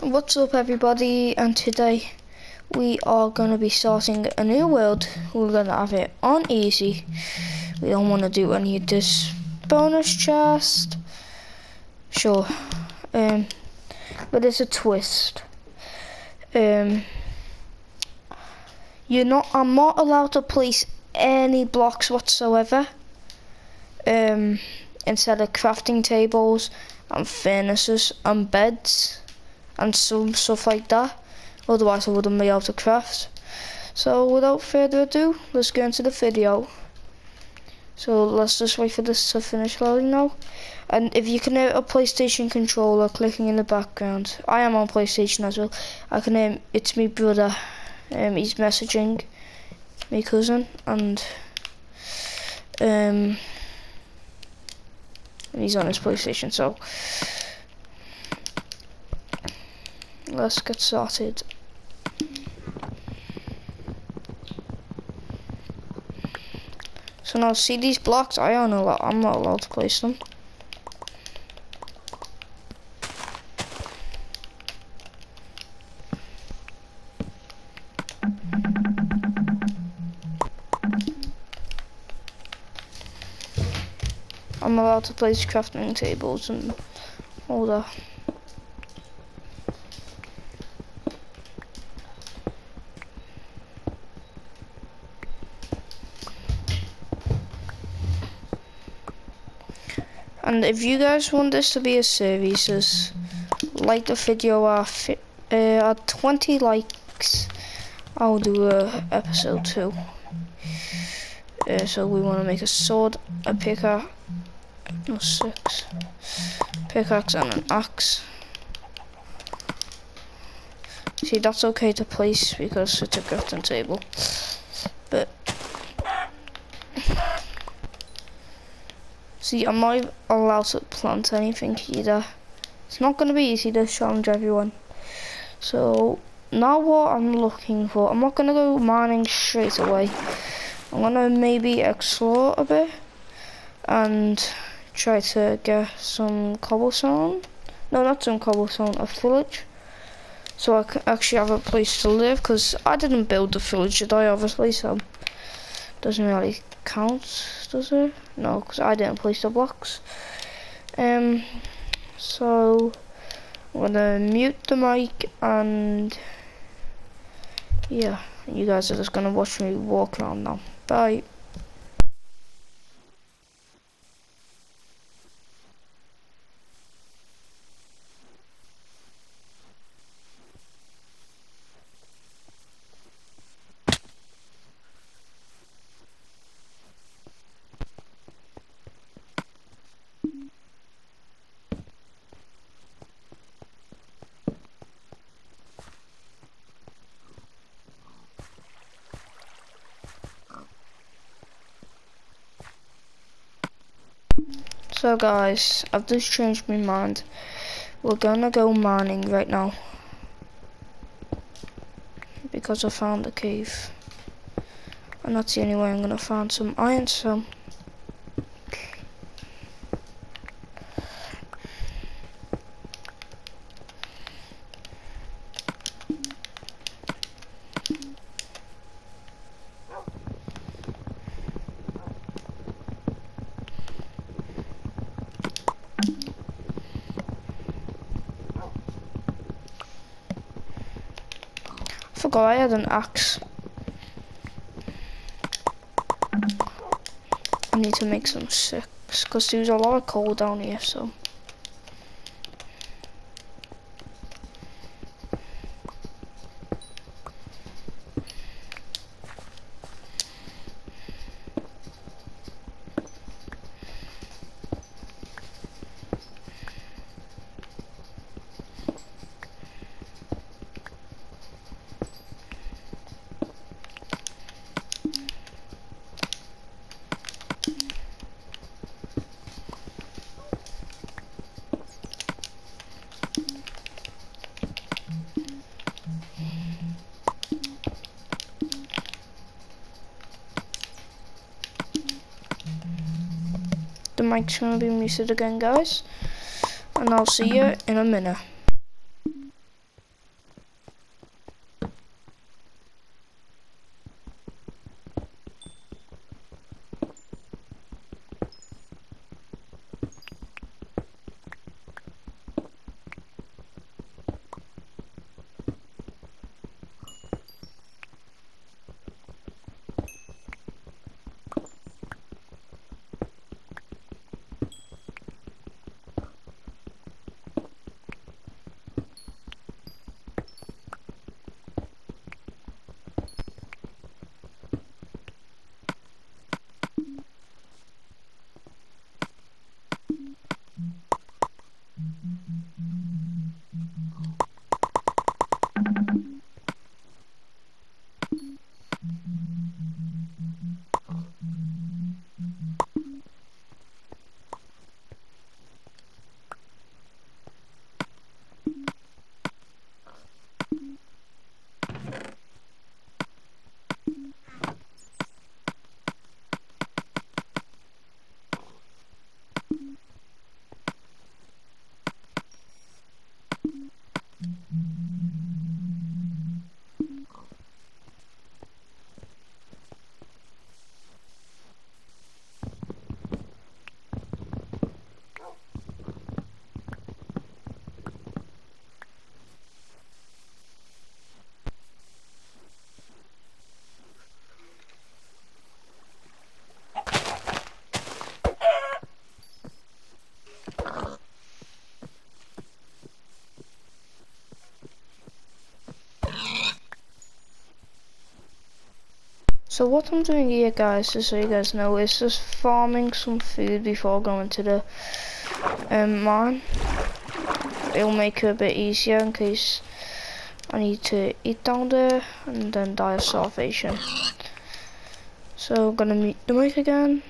What's up everybody and today we are going to be starting a new world. We're going to have it on easy. We don't want to do any of this bonus chest. Sure. Um, but it's a twist. Um, you're not, I'm not allowed to place any blocks whatsoever. Um, instead of crafting tables and furnaces and beds and some stuff like that. Otherwise I wouldn't be able to craft. So without further ado, let's get into the video. So let's just wait for this to finish loading now. And if you can hear a PlayStation controller clicking in the background, I am on PlayStation as well. I can hear it's me brother. Um, he's messaging my cousin and um and he's on his PlayStation. So let's get started. So now see these blocks, I don't know, I'm not allowed to place them. I'm allowed to place crafting tables and all that. And if you guys want this to be a series, just like the video at, uh, at 20 likes, I'll do a episode 2. Uh, so we want to make a sword, a pickaxe, no six, pickaxe and an axe. See, that's okay to place because it's a crafting table. But See, I'm not allowed to plant anything either. It's not going to be easy to challenge everyone. So, now what I'm looking for, I'm not going to go mining straight away. I'm going to maybe explore a bit and try to get some cobblestone. No, not some cobblestone, a village. So I can actually have a place to live because I didn't build the village, did I, obviously, so doesn't really count, does it? No, because I didn't place the blocks. Um, so I'm gonna mute the mic and yeah, you guys are just gonna watch me walk around now. Bye. So guys, I've just changed my mind. We're gonna go mining right now. Because I found a cave. And that's the only way I'm gonna find some iron, so... I had an axe. I need to make some six because there's a lot of coal down here, so. Mic's gonna be muted again guys. And I'll see you mm-hmm. in a minute So what I'm doing here guys, just so you guys know, is just farming some food before going to the um, mine. It'll make it a bit easier in case I need to eat down there and then die of starvation. So I'm gonna meet the mic again.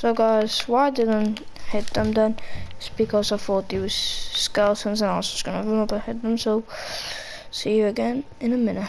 So guys, why I didn't hit them then It's because I thought they was skeletons and I was just gonna run up and hit them. So, see you again in a minute.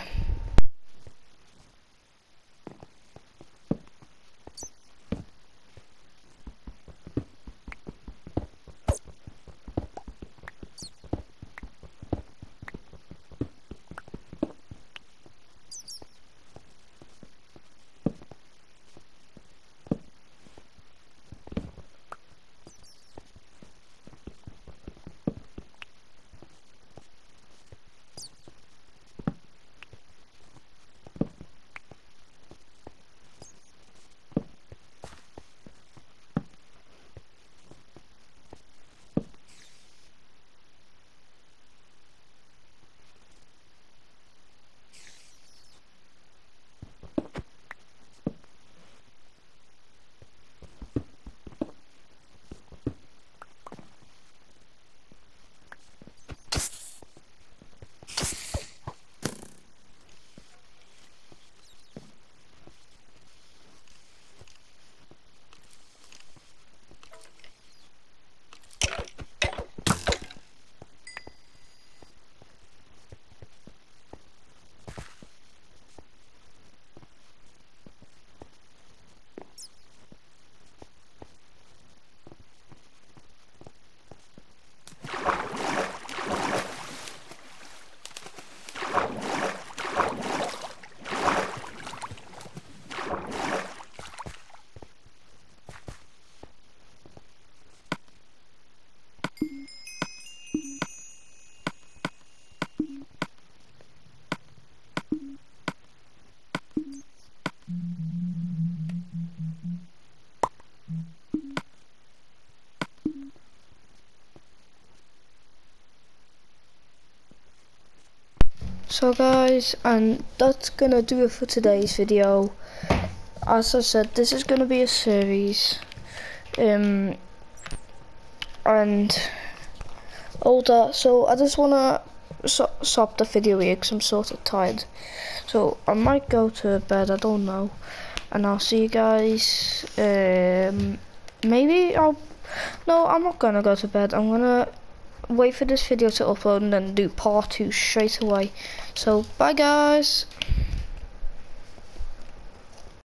So guys, and that's gonna do it for today's video. As I said, this is gonna be a series. Um, and all that. So I just wanna so stop the video here because I'm sort of tired. So I might go to bed. I don't know. And I'll see you guys. Um, maybe I'll. No, I'm not gonna go to bed. I'm gonna wait for this video to upload and then do part two straight away. So bye guys.